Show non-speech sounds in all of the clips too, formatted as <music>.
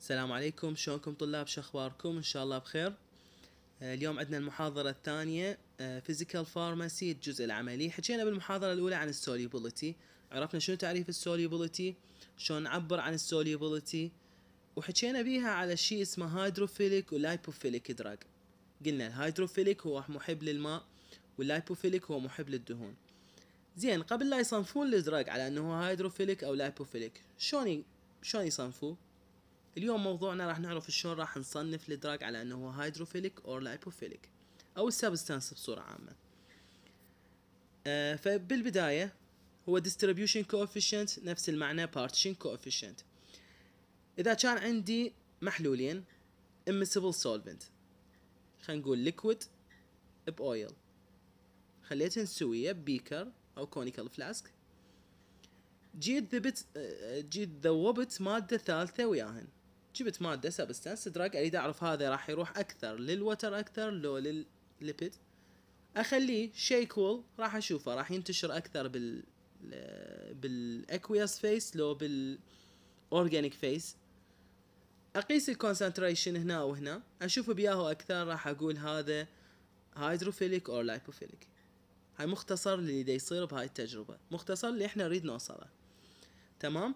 السلام عليكم. شلونكم طلاب؟ شو أخباركم؟ إن شاء الله بخير. آه، اليوم عندنا المحاضرة الثانية physical pharmacy الجزء العملي. حكينا بالمحاضرة الأولى عن ال solubility. عرفنا شنو تعريف ال solubility شلون نعبر عن السوليبيليتي وحكينا بيها على شيء اسمه hydrophilic و lipophilic drug قلنا ال hydrophilic هو محب للماء وال lipophilic هو محب للدهون. زين قبل لا يصنفون ال drug على أنه هو hydrophilic أو lipophilic شلون شلون يصنفوه؟ اليوم موضوعنا راح نعرف شلون راح نصنف ال drug على أنه هو hydrophilic أو lipophilic أو ال substance بصورة عامة. آه فبالبداية هو distribution coefficient نفس المعنى partition coefficient. إذا كان عندي محلولين immiscible solvent خلينا نقول liquid ب oil خليتهن سوية ب beaker أو conical flask جيت ذبت آه، جيت ذوبت مادة ثالثة وياهن. جبت مادة substance drug أريد أعرف هذا راح يروح أكثر لل water أكثر لو لل lipid أخليه shake ول راح أشوفه راح ينتشر أكثر بال بال aqueous phase لو بال organic phase أقيس ال concentration هنا وهنا أشوف بياهو أكثر راح أقول هذا hydrophilic أو lipophilic هاي مختصر اللي دا يصير بهاي التجربة مختصر اللي إحنا نريد نوصله. تمام؟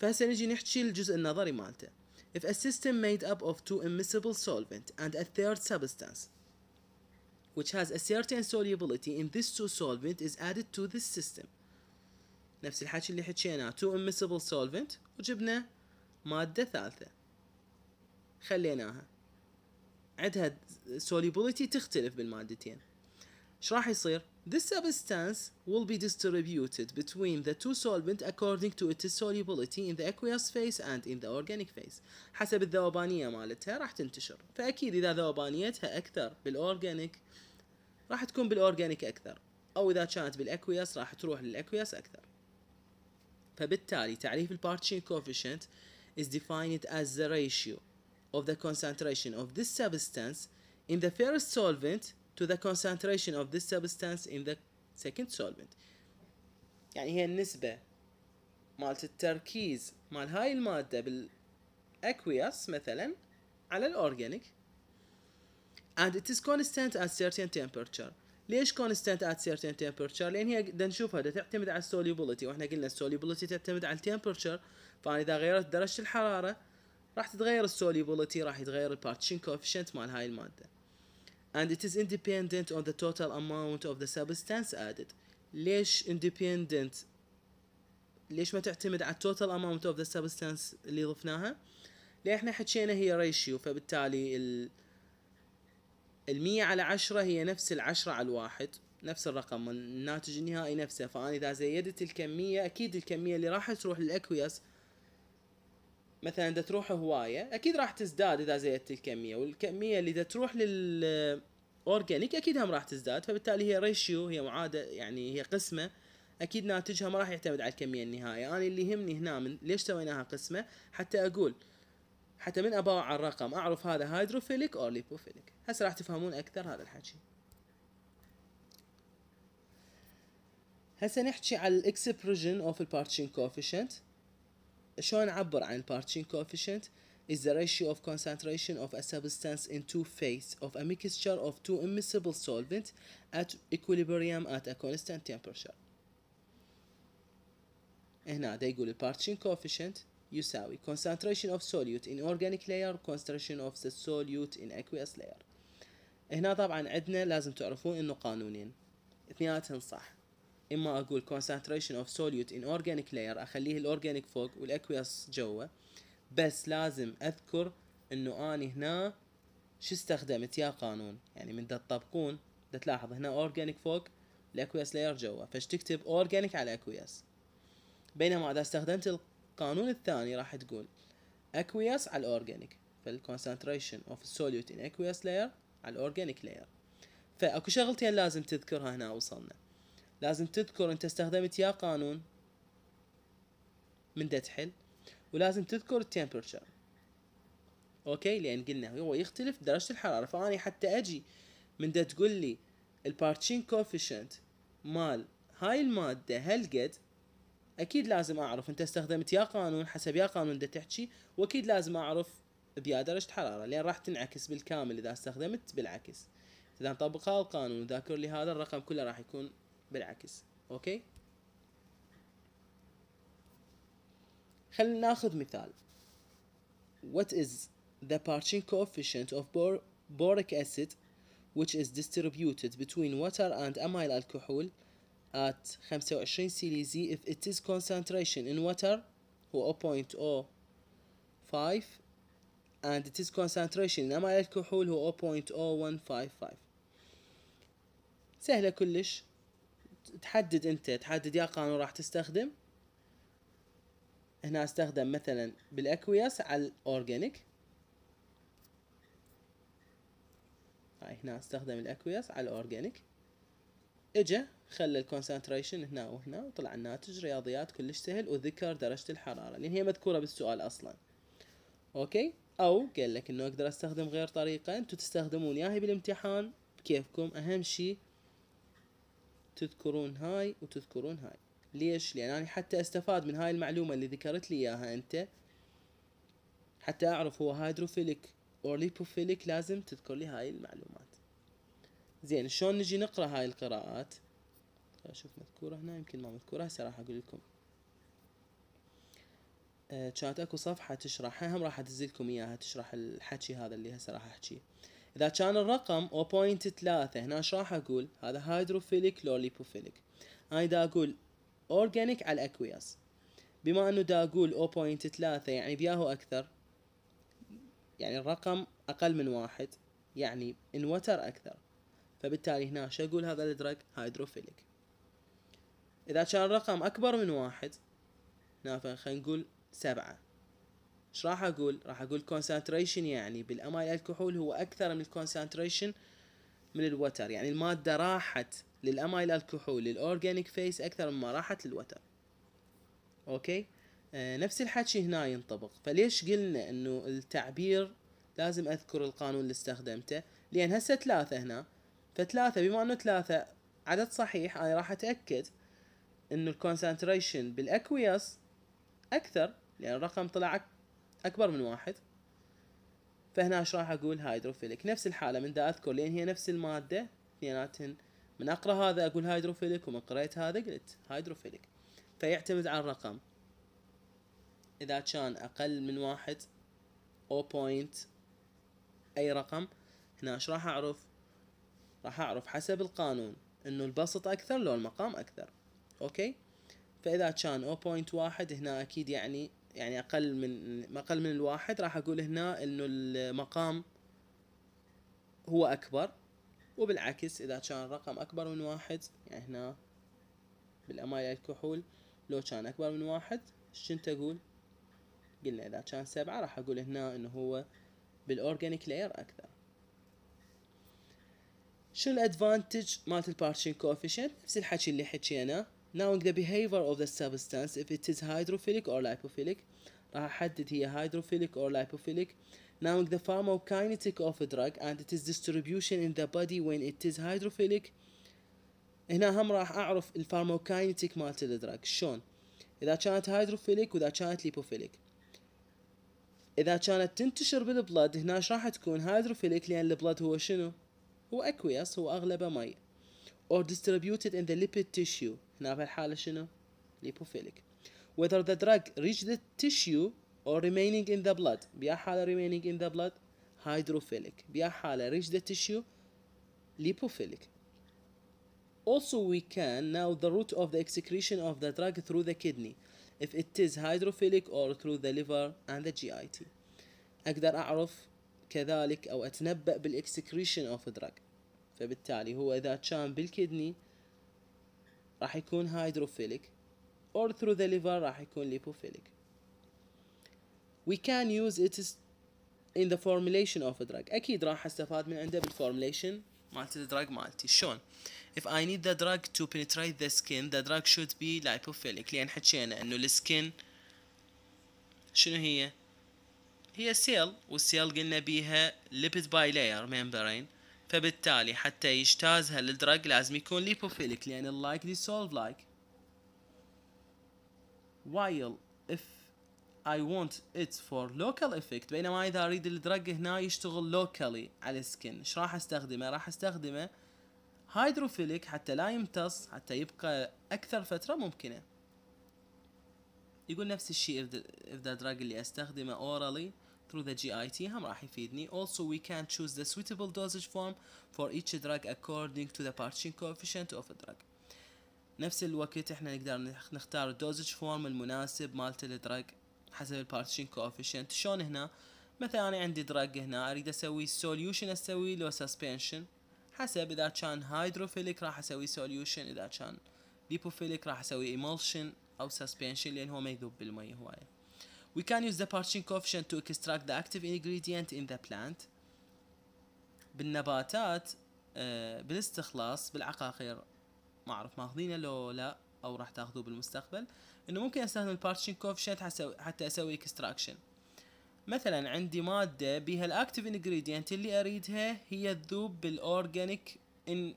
فهسه نجي نحكي الجزء النظري مالته. If a system made up of two immiscible solvent and a third substance which has a certain solubility in this two solvent is added to this system نفس الحكي اللي حكيناه two immiscible solvent وجبنا مادة ثالثة خليناها عندها solubility تختلف بالمادتين ايش راح يصير؟ This substance will be distributed between the two solvent according to its solubility in the aqueous phase and in the organic phase. حسب الذوبانية مالتها راح تنتشر، فأكيد إذا ذوبانيتها أكثر بالأورجانيك راح تكون بالأورجانيك أكثر، أو إذا كانت بالأكوياس راح تروح للأكوياس أكثر. فبالتالي تعريف البارتشين coefficient is defined as the ratio of the concentration of this substance in the first solvent to the concentration of this substance in the second solvent. يعني هي النسبة مالت التركيز مال هاي المادة بال aqueous مثلا على ال organic and it is constant at certain temperature. ليش constant at certain temperature لأن هي بدنا نشوفها بدها تعتمد على ال solubility وإحنا قلنا ال solubility تعتمد على ال temperature فأنا إذا غيرت درجة الحرارة راح تتغير ال solubility راح يتغير ال partition coefficient مال هاي المادة. And it is independent on the total amount of the substance added. ليش independent? ليش ما تعتمد على total amount of the substance اللي ضفناها؟ لأن إحنا حكينا هي ratio فبالتالي ال المية على عشرة هي نفس العشرة على الواحد. نفس الرقم الناتج النهائي نفسه. فأنا إذا زيدت الكمية أكيد الكمية اللي راح تروح لل aqueous مثلا دا تروح هواية أكيد راح تزداد إذا زيدت الكمية والكمية اللي دا تروح لل organic أكيد هم راح تزداد فبالتالي هي ratio هي معادله يعني هي قسمة أكيد ناتجها ما راح يعتمد على الكمية النهائية. أنا اللي يهمني هنا من ليش سويناها قسمة؟ حتى أقول حتى من اباوع على الرقم أعرف هذا hydrophilic أو lipophilic هسه راح تفهمون أكثر هذا الحكي. هسه نحكي على ال expression of ال partition coefficient شلون نعبر عن البارتشين coefficient is the ratio of concentration of a substance in two phase of a mixture of two immiscible solvents at equilibrium at a constant temperature. هنا دا يقول البارتشين coefficient يساوي concentration of solute in organic layer concentration of the solute in aqueous layer. هنا طبعا عندنا لازم تعرفون انه قانونين اثنيناتهم صح إما أقول concentration of solute in organic layer أخليه ال organic فوق وال aqueous جوا بس لازم أذكر إنه أني هنا شو استخدمت؟ يا قانون. يعني من دا تطبقون دا تلاحظ هنا organic فوق ال aqueous layer جوا فايش تكتب؟ organic على aqueous بينما إذا استخدمت القانون الثاني راح تقول aqueous على ال organic فال concentration of ال solute in aqueous layer على ال organic layer فأكو شغلتين لازم تذكرها هنا وصلنا. لازم تذكر أنت استخدمت يا قانون من تحل ولازم تذكر ال temperature okay؟ لأن قلنا هو يختلف درجة الحرارة. فاني حتى أجي من دا تقول لي ال partition coefficient مال هاي المادة هالقد أكيد لازم أعرف أنت استخدمت يا قانون حسب يا قانون دا تحكي وأكيد لازم أعرف بيا درجة حرارة لأن راح تنعكس بالكامل إذا استخدمت بالعكس. إذا نطبق هذا القانون وذاكر لي هذا الرقم كله راح يكون بالعكس اوكي خلينا ناخذ مثال what is the parching coefficient of bor boric acid which is distributed between water and amyl alcohol at 25 CLZ if it is concentration in water هو 0.05 and it is concentration in amyl alcohol هو 0.0155 سهلة كلش تحدد انت تحدد يا قانون راح تستخدم. هنا استخدم مثلا بال aqueous على ال organic. هاي هنا استخدم ال aqueous على ال organic. إجا خلى ال concentration هنا وهنا وطلع الناتج رياضيات كلش سهل وذكر درجة الحرارة لأن هي مذكورة بالسؤال أصلا. okay؟ أو قال لك إنه أقدر أستخدم غير طريقة أنتم تستخدمون ياهي بالامتحان. بكيفكم؟ أهم شي تذكرون هاي وتذكرون هاي. ليش؟ لأن أنا حتى أستفاد من هاي المعلومة اللي ذكرت لي إياها أنت. حتى أعرف هو hydrophilic أو lipophilic لازم تذكر لي هاي المعلومات. زين شلون نجي نقرأ هاي القراءات؟ أشوف مذكورة هنا يمكن ما مذكورة هسه راح أقول لكم. آه، كانت أكو صفحة تشرحها هم راح أدز لكم إياها تشرح الحكي هذا اللي هسه راح احكيه إذا كان الرقم 0.3 هنا إيش راح أقول؟ هذا hydrophilic لو lipophilic أنا دا أقول organic على ال aqueous بما إنه دا أقول 0.3 يعني بياهو أكثر يعني الرقم أقل من واحد يعني in water أكثر. فبالتالي هنا شو أقول؟ هذا ال drug hydrophilic إذا كان الرقم أكبر من واحد هنا خلينا نقول سبعة. إيش راح أقول؟ راح أقول concentration يعني بال amyl الكحول هو أكثر من ال concentration من ال water. يعني المادة راحت لل amyl الكحول لل organic phase أكثر مما راحت لل water. okay؟ آه نفس الحكي هنا ينطبق. فليش قلنا إنه التعبير لازم أذكر القانون اللي استخدمته؟ لأن هسه ثلاثة هنا. فثلاثة بما إنه ثلاثة عدد صحيح أنا راح أتأكد إنه ال concentration بال aqueous أكثر لأن الرقم طلع أكبر من واحد. فهنا إيش راح أقول؟ hydrophilic نفس الحالة من دا أذكر لأن هي نفس المادة. اثنيناتهن من أقرأ هذا أقول hydrophilic ومن قريت هذا قلت hydrophilic فيعتمد على الرقم. إذا كان أقل من واحد أو point أي رقم هنا إيش راح أعرف؟ راح أعرف حسب القانون إنه البسط أكثر لو المقام أكثر. okay؟ فإذا كان 0.1 هنا أكيد يعني يعني أقل من أقل من الواحد راح أقول هنا إنه المقام هو أكبر وبالعكس إذا كان الرقم أكبر من واحد يعني هنا بال amyl الكحول لو كان أكبر من واحد شنت أقول؟ قلنا إذا كان سبعة راح أقول هنا إنه هو بال organic layer أكثر. شو ال advantage مالت ال partition coefficient نفس الحكي اللي حكينا. Knowing the behavior of the substance if it is hydrophilic or lipophilic راح احدد هي hydrophilic or lipophilic knowing the pharmacokinetic of a drug and its distribution in the body when it is hydrophilic هنا هم راح اعرف ال pharmacokinetic مالت ال drug شلون اذا كانت hydrophilic واذا كانت lipophilic اذا كانت تنتشر بال blood هنا إيش راح تكون hydrophilic لأن ال blood هو شنو هو aqueous هو اغلبه مي or distributed in the lipid tissue هنا بهالحالة شنو lipophilic whether the drug reach the tissue or remaining in the blood بيا حالة remaining in the blood hydrophilic بيا حالة reach the tissue lipophilic also we can know the route of the excretion of the drug through the kidney if it is hydrophilic or through the liver and the GIT أقدر أعرف كذلك أو أتنبأ بالإكسكريشن of a drug فبالتالي هو إذا كان بالكدني راح يكون هيدروفيليك or through the liver راح يكون ليبوفيليك we can use it in the formulation of a drug أكيد راح استفاد من عنده بال formulation مالت ال drug مالتي شلون if I need the drug to penetrate the skin the drug should be lipophilic لأن حكينا إنه ال skin شنو هي هي cell وال cell قلنا بيها lipid bilayer membrane فبالتالي حتى يجتازها ال drug لازم يكون lipophilic لأن ال like dissolve like while if I want it for local effect بينما إذا أريد الدرج هنا يشتغل locally على السكن إيش راح أستخدمه؟ راح أستخدمه هيدروفيليك حتى لا يمتص حتى يبقى أكثر فترة ممكنة. يقول نفس الشيء the drug اللي أستخدمه orally. Through the GIT هم راح يفيدني. Also we can choose the suitable dosage form for each drug according to the partition coefficient of a drug. نفس الوقت إحنا نقدر نختار ال dosage form المناسب مالت ال drug حسب ال partition coefficient شلون هنا؟ مثلا أنا عندي drug هنا أريد أسوي solution أسوي له suspension حسب إذا كان hydrophilic راح أسوي solution إذا كان lipophilic راح أسوي emulsion أو suspension لأن هو ما يذوب بالمي هواية. We can use the partition coefficient to extract the active ingredient in the plant. بالنباتات آه بالاستخلاص بالعقاقير. ما أعرف ماخذينه لو لا أو راح تاخذوه بالمستقبل. إنه ممكن أستخدم ال partition coefficient حتى أسوي extraction مثلا عندي مادة بها ال active ingredient اللي أريدها هي تذوب بال organic ان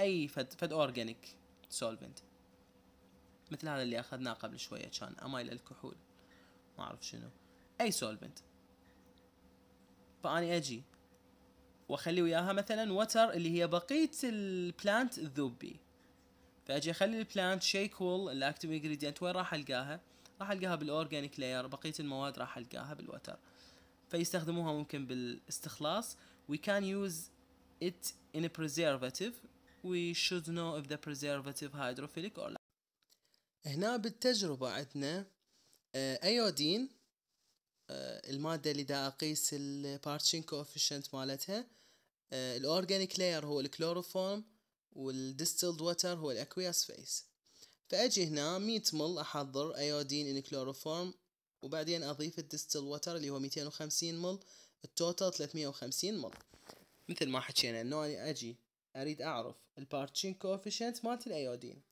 أي فد فد organic solvent مثل هذا اللي أخذناه قبل شوية كان amyl الكحول. ما أعرف شنو. أي solvent فأني أجي. وأخلي وياها مثلا water اللي هي بقية ال plant تذوب فأجي أخلي ال plant شي كول ال active ingredient وين راح ألقاها؟ راح ألقاها بال organic layer بقية المواد راح ألقاها بال water فيستخدموها ممكن بالاستخلاص. We can use it in a preservative. We should know if the preservative hydrophilic or لا هنا بالتجربة عندنا iodine المادة اللي دا أقيس ال partition coefficient مالتها ال organic layer هو ال chloroform وال distilled water هو ال aqueous phase. فأجي هنا 100 مل أحضر iodine in chloroform وبعدين أضيف ال distilled water اللي هو 250 مل ال total 350 مل. مثل ما حكينا إنه أنا أجي أريد أعرف ال partition coefficient مالت ال iodine.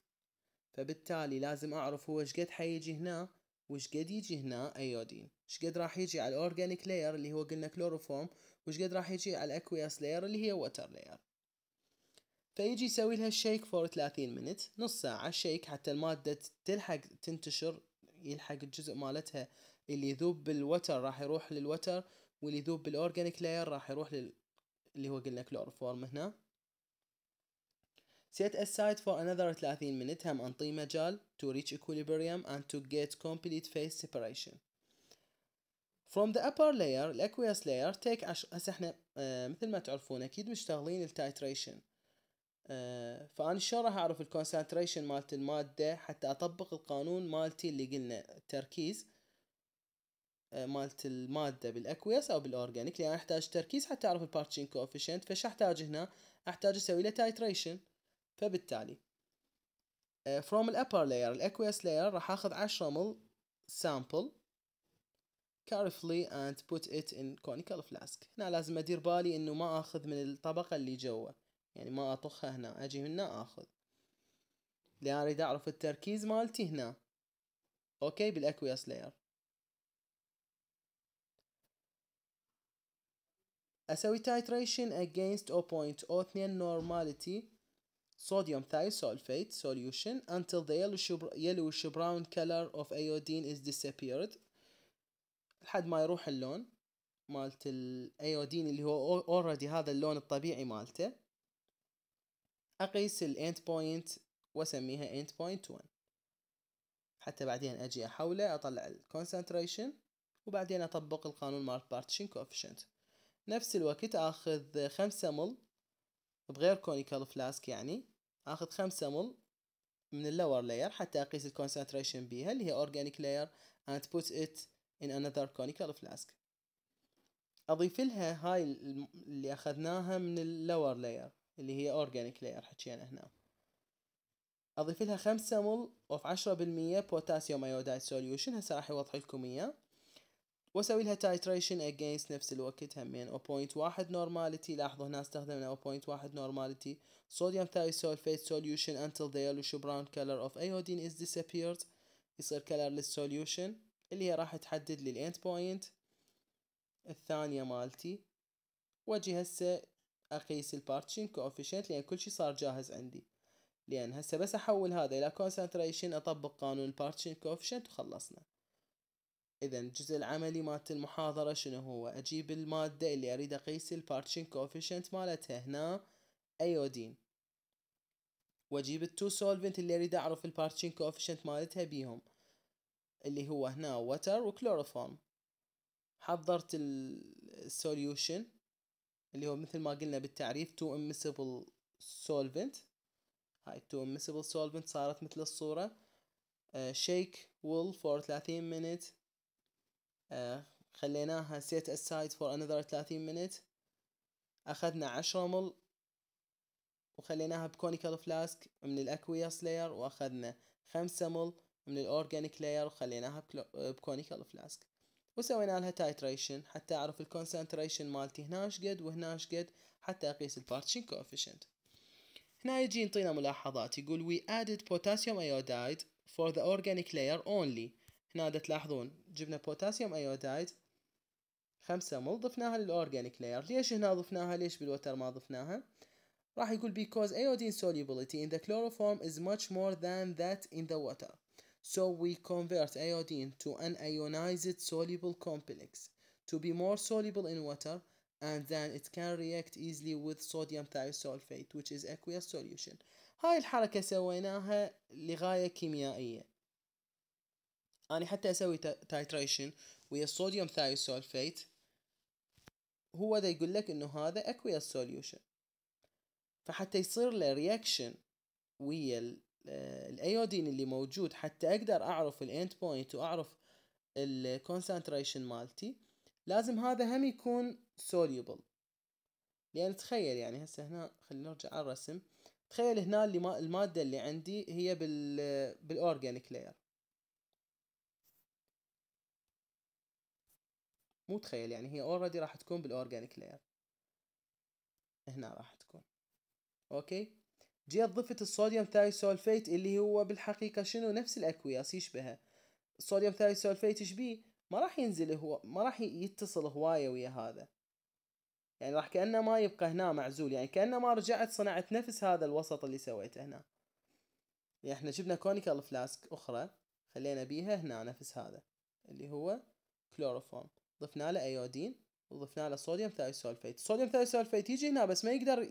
فبالتالي لازم أعرف هو إيش قد حيجي هنا. وش قد يجي هنا؟ iodine إيش قد راح يجي على ال organic layer اللي هو قلنا كلوروفورم وش قد راح يجي على ال aqueous layer اللي هي water layer فيجي يسوي لها ال shake for 30 minute نص ساعة shake حتى المادة تلحق تنتشر يلحق الجزء مالتها اللي يذوب بال water راح يروح لل water واللي يذوب بال organic layer راح يروح لل اللي هو قلنا كلوروفورم هنا. Set aside for another 30 minutes. هم انطي مجال to reach equilibrium and to get complete phase separation. From the upper layer ال aqueous layer take عش... هسه إحنا آه مثل ما تعرفون أكيد مشتغلين ال titration آه فأنا شلون راح أعرف ال concentration مالت المادة حتى أطبق القانون مالتي اللي قلنا التركيز آه مالت المادة بال aqueous أو بال organic لأن أحتاج تركيز حتى أعرف ال partition coefficient فش أحتاج هنا؟ أحتاج أسوي له titration فبالتالي uh, from the upper layer aqueous layer راح آخذ 10 مل sample carefully and put it in conical flask. هنا لازم أدير بالي إنه ما آخذ من الطبقة اللي جوا. يعني ما أطخها هنا أجي هنا آخذ. لأن أريد أعرف التركيز مالتي هنا. okay بال aqueous layer أسوي titration against 0.02 normality sodium thiosulfate solution until the yellowish, brown color of iodine is disappeared. لحد ما يروح اللون مالت ال iodine اللي هو already هذا اللون الطبيعي مالته. أقيس ال end point وأسميها end point 1 حتى بعدين أجي أحوله أطلع ال concentration وبعدين أطبق القانون مال partition coefficient نفس الوقت آخذ خمسة مل بغير conical flask يعني آخذ خمسة مل من ال lower layer حتى أقيس ال concentration بيها اللي هي organic layer and put it in another conical flask. أضيف لها هاي اللي أخذناها من ال lower layer اللي هي organic layer حكينا هنا. أضيف لها خمسة مل of عشرة بالمية potassium iodide solution هسه راح يوضح لكم إياه. وأسوي لها titration against نفس الوقت همين. 0.1 normality لاحظوا هنا استخدمنا. 0.1 normality sodium thiosulfate solution until the yellowish brown color of iodine is disappeared. يصير colorless solution اللي هي راح تحدد لي ال end point الثانية مالتي. واجي هسه أقيس ال partition coefficient لأن كل شي صار جاهز عندي. لأن هسه بس أحول هذا إلى concentration أطبق قانون ال partition coefficient وخلصنا. إذا الجزء العملي مالت المحاضرة شنو هو؟ أجيب المادة اللي أريد أقيس ال partition coefficient مالتها هنا iodine وأجيب ال two solvent اللي أريد أعرف ال partition coefficient مالتها بيهم اللي هو هنا water و chloroform حضرت ال solution اللي هو مثل ما قلنا بالتعريف two immiscible solvent. هاي two immiscible solvent صارت مثل الصورة. shake well for 30 minute uh, خليناها set aside for another 30 minute أخذنا 10 مل وخليناها ب conical flask من ال aqueous layer وأخذنا 5 مل من ال organic layer وخليناها ب conical flask وسوينا لها titration حتى أعرف ال concentration مالتي هنا قد وهنا قد حتى أقيس ال partition coefficient هنا يجي ينطينا ملاحظات يقول we added potassium iodide for the organic layer only. هنا تلاحظون جبنا بوتاسيوم ايودايد خمسة مل ضفناها للأورجانيك لاير ليش هنا ضفناها ليش بالوتر ما ضفناها راح يقول because iodine solubility in the chloroform is much more than that in the water so we convert iodine to an ionized soluble complex to be more soluble in water and then it can react easily with sodium thiosulfate which is aqueous solution هاي الحركة سويناها لغاية كيميائية أنا حتى أسوي titration ويا ال sodium thiosulfate هو دا يقول لك إنه هذا aqueous solution. فحتى يصير له reaction ويا ال iodine اللي موجود حتى أقدر أعرف ال end point وأعرف ال concentration مالتي لازم هذا هم يكون soluble لأن تخيل يعني هسه هنا خلينا نرجع على الرسم. تخيل هنا اللي ما المادة اللي عندي هي بال بال organic layer مو تخيل يعني هي already راح تكون بال organic layer هنا راح تكون. okay؟ جيت ضفت ال sodium thiosulfate اللي هو بالحقيقة شنو؟ نفس ال aqueous يشبهه. ال sodium thiosulfate يشبهه ما راح ينزل هو ما راح يتصل هواية ويا هذا. يعني راح كأنه ما يبقى هنا معزول يعني كأنه ما رجعت صنعت نفس هذا الوسط اللي سويته هنا. يعني إحنا جبنا conical flask أخرى خلينا بيها هنا نفس هذا اللي هو كلوروفورم ضفنا له iodine وضفنا له sodium thiosulfate. ال sodium thiosulfate يجي هنا بس ما يقدر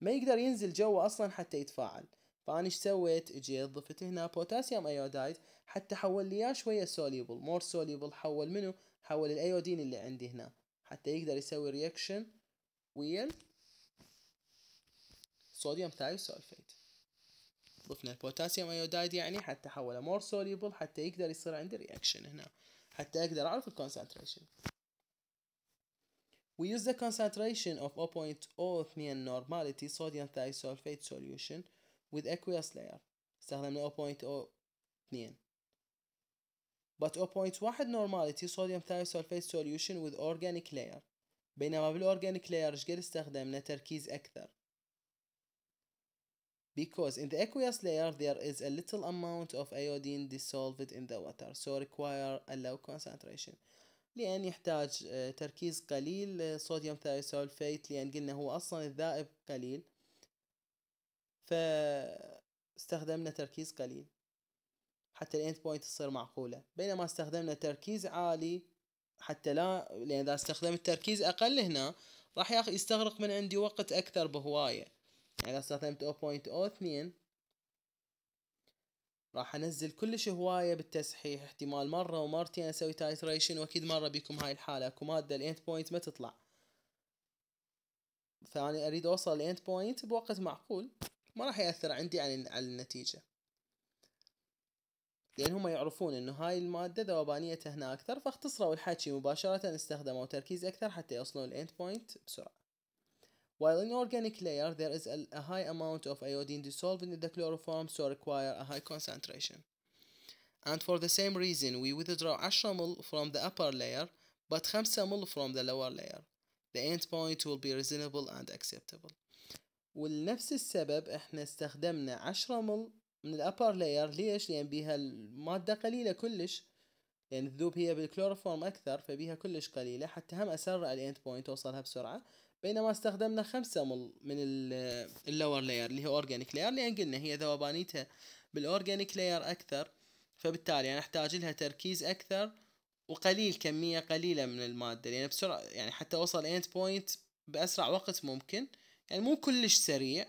ما يقدر ينزل جوا أصلا حتى يتفاعل. فأنا إيش سويت؟ اجيت ضفت هنا potassium iodide حتى حول لي إياه شوية soluble more soluble حول منه حول ال iodine اللي عندي هنا. حتى يقدر يسوي reaction ويا sodium thiosulfate ضفنا ال potassium iodide يعني حتى حوله more soluble حتى يقدر يصير عندي reaction هنا. حتى أقدر اعرف ال concentration We use the concentration of 0.02 normality sodium thiosulfate solution with aqueous layer استخدمنا 0.02 but 0.1 normality sodium thiosulfate solution with organic layer بينما بالorganic layer إيش قد استخدمنا تركيز أكثر because in the aqueous layer there is a little amount of iodine dissolved in the water so require a low concentration. لأن يحتاج آه، تركيز قليل صوديوم ثايوسولفيت لأن قلنا هو أصلا الذائب قليل. فاستخدمنا تركيز قليل حتى ال end point تصير معقولة. بينما استخدمنا تركيز عالي حتى لا لأن إذا استخدمت تركيز أقل هنا راح يستغرق من عندي وقت أكثر بهواية. يعني إذا استخدمت 0.02 راح أنزل كلش هواية بالتسحيح احتمال مرة ومرتين أسوي titration وأكيد مرت بيكم هاي الحالة. أكو مادة ال end point ما تطلع. فاني أريد أوصل ال end point بوقت معقول. ما راح يأثر عندي على النتيجة. لأن هم يعرفون إنه هاي المادة ذوبانيتها هنا أكثر فاختصروا الحكي مباشرة استخدموا تركيز أكثر حتى يوصلون ال end point بسرعة. While in organic layer there is a, high amount of iodine dissolved in the chloroform so require a high concentration. And for the same reason we withdraw 10 ml from the upper layer but 5 ml from the lower layer. The end point will be reasonable and acceptable. ولنفس السبب إحنا استخدمنا 10 مل من ال upper layer ليش؟ لأن بيها المادة قليلة كلش لأن الذوب هي بالكلوروفورم أكثر فبيها كلش قليلة حتى هم اسرع ال end point اوصلها بسرعة بينما استخدمنا خمسة من ال lower layer اللي هو organic layer لأن قلنا هي ذوبانيتها بال organic layer أكثر فبالتالي أنا أحتاج لها تركيز أكثر وقليل كمية قليلة من المادة يعني بسرعة يعني حتى أوصل end point بأسرع وقت ممكن يعني مو كلش سريع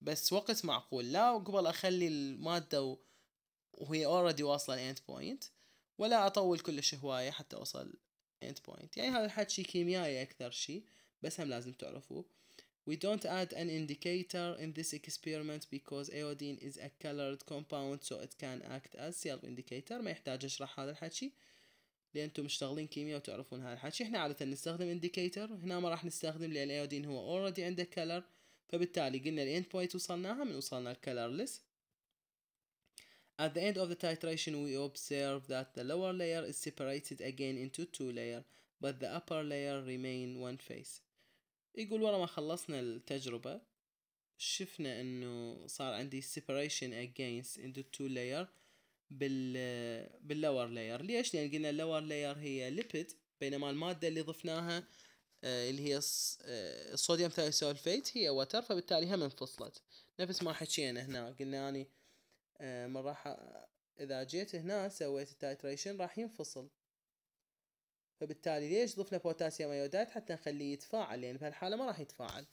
بس وقت معقول. لا قبل أخلي المادة وهي already واصلة end point ولا أطول كلش هواية حتى أوصل end point يعني هذا الحكي كيميائي أكثر شي. بس هم لازم تعرفوه We don't add an indicator in this experiment because iodine is a colored compound so it can act as self indicator ما يحتاج اشرح هذا الحكي لان انتم مشتغلين كيمياء وتعرفون هذا الحكي احنا عادة نستخدم indicator هنا ما راح نستخدم لان الايودين هو already عنده color فبالتالي قلنا الاند بوينت وصلناها من وصلنا الكلرلس At the end of the titration we observe that the lower layer is separated again into two layers but the upper layer remain one phase يقول ورا ما خلصنا التجربة. شفنا إنه صار عندي separation again into two layer بال بال lower layer ليش؟ لأن قلنا ال lower layer هي lipid بينما المادة اللي ضفناها آه، اللي هي الصوديوم thiosulfate هي water فبالتالي هم انفصلت. نفس ما حكينا هنا. قلنا أني آه، من راح إذا جيت هنا سويت ال titration راح ينفصل. فبالتالي ليش ضفنا بوتاسيوم iodide حتى نخليه يتفاعل؟ لأن بهالحالة ما راح يتفاعل.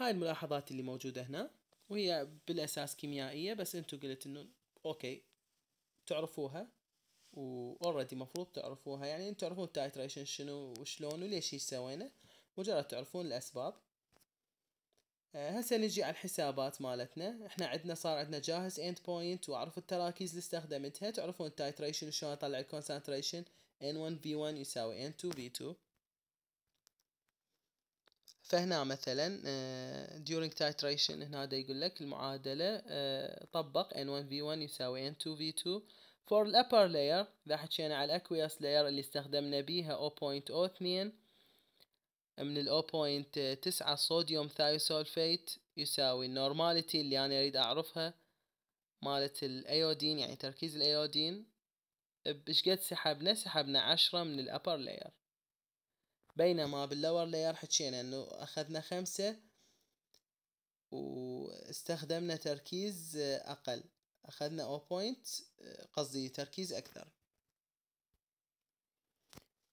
هاي الملاحظات اللي موجودة هنا وهي بالأساس كيميائية بس أنتو قلت إنه okay تعرفوها و already مفروض تعرفوها. يعني أنتو تعرفون ال titration شنو وشلون وليش سوينا. مجرد تعرفون الأسباب. هسه نجي على الحسابات مالتنا. إحنا عندنا صار عندنا جاهز end point واعرف التراكيز اللي استخدمتها. تعرفون ال titration شلون اطلع ال concentration n1 v1 يساوي n2 v2 فهنا مثلا uh, during titration هنا دا يقول لك المعادلة uh, طبق n1 v1 يساوي n2 v2 for the upper layer إذا حكينا على ال aqueous layer اللي استخدمنا بيها 0.02 من ال 0.9 صوديوم thiosulfate يساوي ال normality اللي أنا أريد أعرفها مالت ال iodine يعني تركيز الايودين بش قد سحبنا؟ سحبنا عشرة من ال upper layer بينما بال lower layer حكينا إنه أخذنا خمسة واستخدمنا تركيز أقل. أخذنا أو point قصدي تركيز أكثر.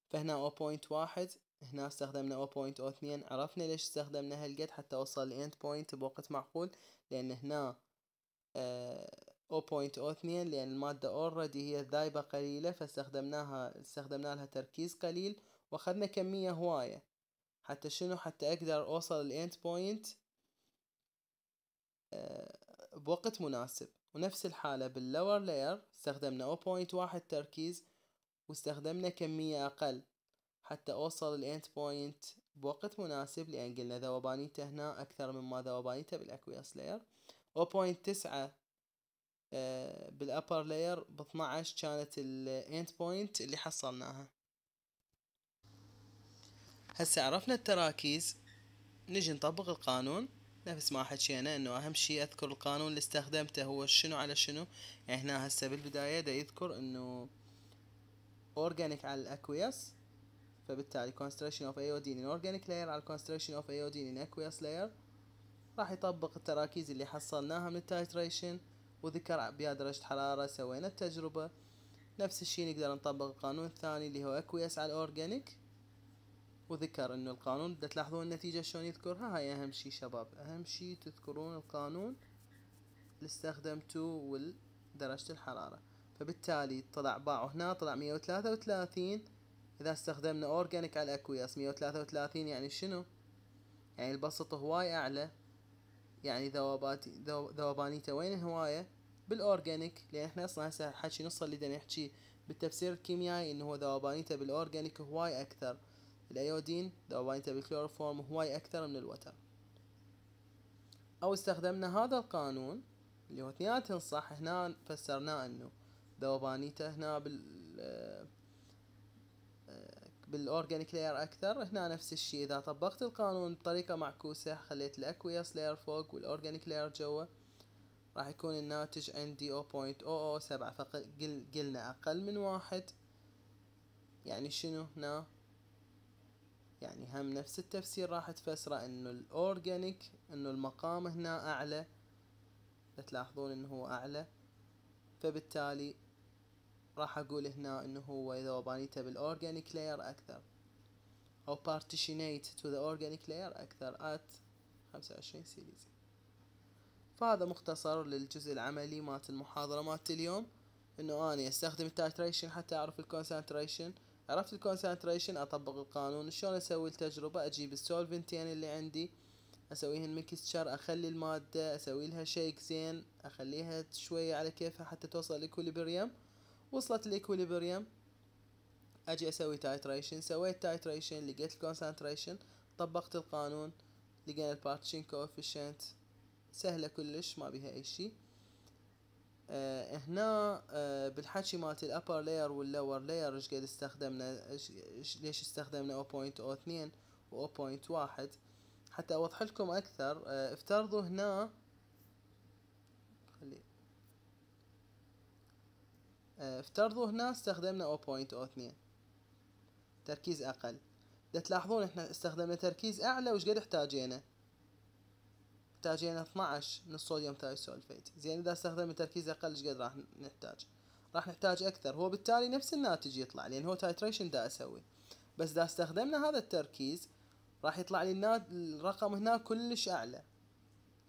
فهنا أو point واحد. هنا استخدمنا 0.02 عرفنا ليش استخدمنا هالقد حتى اوصل ل end point بوقت معقول؟ لأن هنا آه 0.02 لأن المادة already هي ذايبة قليلة فاستخدمناها استخدمنا لها تركيز قليل وأخذنا كمية هواية. حتى شنو؟ حتى أقدر أوصل ال end point آه بوقت مناسب. ونفس الحالة بال lower layer استخدمنا 0.1 تركيز واستخدمنا كمية أقل. حتى أوصل ال end point بوقت مناسب لأن قلنا ذوبانيته هنا أكثر مما ذوبانيته بال aqueous layer 0.9 بال upper layer ب 12 كانت ال end point اللي حصلناها. هسه عرفنا التراكيز. نجي نطبق القانون. نفس ما حكينا إنه أهم شيء أذكر القانون اللي استخدمته هو شنو على شنو. يعني هنا هسه بالبداية دا يذكر إنه organic على ال aqueous. فبالتالي concentration of iodine in organic layer على concentration of iodine in aqueous layer. راح يطبق التراكيز اللي حصلناها من ال titration وذكر بها درجة حرارة سوينا التجربة. نفس الشي نقدر نطبق القانون الثاني اللي هو aqueous على الاورجانيك وذكر إنه القانون بدأ تلاحظون النتيجة شلون يذكرها؟ هاي أهم شي شباب أهم شي تذكرون القانون اللي استخدمتوه ودرجة الحرارة. فبالتالي طلع باعه هنا طلع مية وثلاثة وثلاثين. إذا استخدمنا اورجانيك على وثلاثة وثلاثين يعني شنو؟ يعني البسط هواي أعلى. يعني ذوبات ذوبانيته وين هواية؟ بال organic لأن إحنا أصلا هسه حكي نص اللي بدنا نحكي بالتفسير الكيميائي إنه هو ذوبانيته بال organic هواي أكثر. ال iodine ذوبانيته بالكلوروفورم هواي أكثر من ال water. أو استخدمنا هذا القانون اللي هو اثنيناتهم صح هنا فسرناه إنه ذوبانيته هنا بال بال organic layer أكثر. هنا نفس الشيء. إذا طبقت القانون بطريقة معكوسة خليت ال aqueous layer فوق وال organic layer جوا راح يكون الناتج عندي 0.007 فقلنا أقل من واحد. يعني شنو؟ هنا. يعني هم نفس التفسير راح تفسره إنه ال organic إنه المقام هنا أعلى. تلاحظون إنه هو أعلى. فبالتالي راح أقول هنا إنه هو ذوبانيته بال organic layer أكثر. أو partitionate to the organic layer أكثر. At 25 سيليزي فهذا مختصر للجزء العملي مالت المحاضرة مالت اليوم. إنه اني أستخدم ال titration حتى أعرف ال concentration عرفت ال concentration أطبق القانون. شلون أسوي التجربة؟ أجيب ال solvent ين اللي عندي. أسويهن mixture أخلي المادة. أسوي لها shake زين. أخليها شوية على كيفها حتى توصل ال equilibrium وصلت ال equilibrium أجي أسوي titration سويت titration لقيت ال concentration طبقت القانون. لقينا ال partition coefficient سهلة كلش ما بيها أي شي. آه هنا آه بالحكي مالت ال upper layer وال lower layer إيش قد استخدمنا؟ ليش استخدمنا 0.02 و 0.1 حتى أوضح لكم أكثر. آه افترضوا هنا خلي آه افترضوا هنا استخدمنا 0.02 تركيز أقل. دا تلاحظون إحنا استخدمنا تركيز أعلى وش قد احتاجينا؟ احتاجينا 12 من الصوديوم ثايوسولفيت زين إذا استخدمنا تركيز أقل إيش قد راح نحتاج؟ راح نحتاج أكثر. هو بالتالي نفس الناتج يطلع لأن هو titration دا أسوي. بس إذا استخدمنا هذا التركيز راح يطلع لي الرقم هنا كلش أعلى.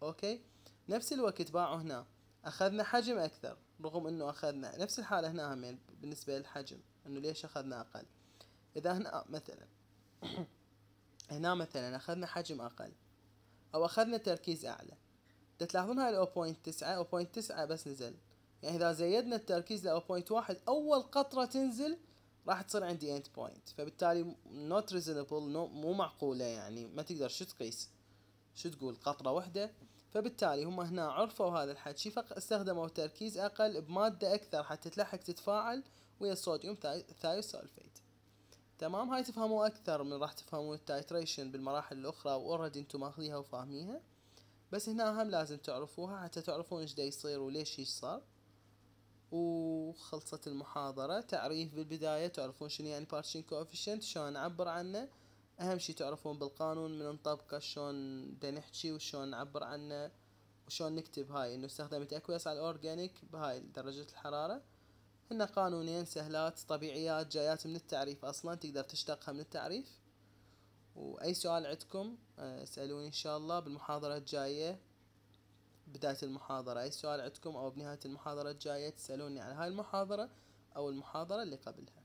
أوكي؟ نفس الوقت باعوا هنا. أخذنا حجم أكثر رغم إنه أخذنا نفس الحالة هنا همين بالنسبة للحجم إنه ليش أخذنا أقل؟ إذا هنا مثلا <clears throat> هنا مثلا أخذنا حجم أقل أو أخذنا تركيز أعلى. تلاحظون هاي 0.9 0.9 بس نزل. يعني إذا زيدنا التركيز ل 0.1 أول قطرة تنزل راح تصير عندي end point فبالتالي not reasonable مو معقولة يعني ما تقدر شو تقيس؟ شو تقول؟ قطرة واحدة؟ فبالتالي هم هنا عرفوا هذا الحكي فاستخدموا تركيز أقل بمادة أكثر حتى تلحق تتفاعل ويا الصوديوم ثايوسولفيت تمام؟ هاي تفهموا أكثر من راح تفهمون ال titration بالمراحل الأخرى و already أنتم ماخذيها وفاهميها بس هنا هم لازم تعرفوها حتى تعرفون إيش دا يصير وليش إيش صار. وخلصت المحاضرة. تعريف بالبداية تعرفون شنو يعني partition coefficient شلون نعبر عنه. أهم شي تعرفون بالقانون من نطبقه شلون دا نحكي وشلون نعبر عنه وشلون نكتب. هاي إنه استخدمت aqueous على ال organic بهاي درجة الحرارة. هن قانونين سهلات طبيعيات جايات من التعريف أصلا تقدر تشتقها من التعريف. وأي سؤال عندكم آه، اسألوني إن شاء الله بالمحاضرة الجاية بداية المحاضرة. أي سؤال عندكم أو بنهاية المحاضرة الجاية تسألوني عن هاي المحاضرة أو المحاضرة اللي قبلها.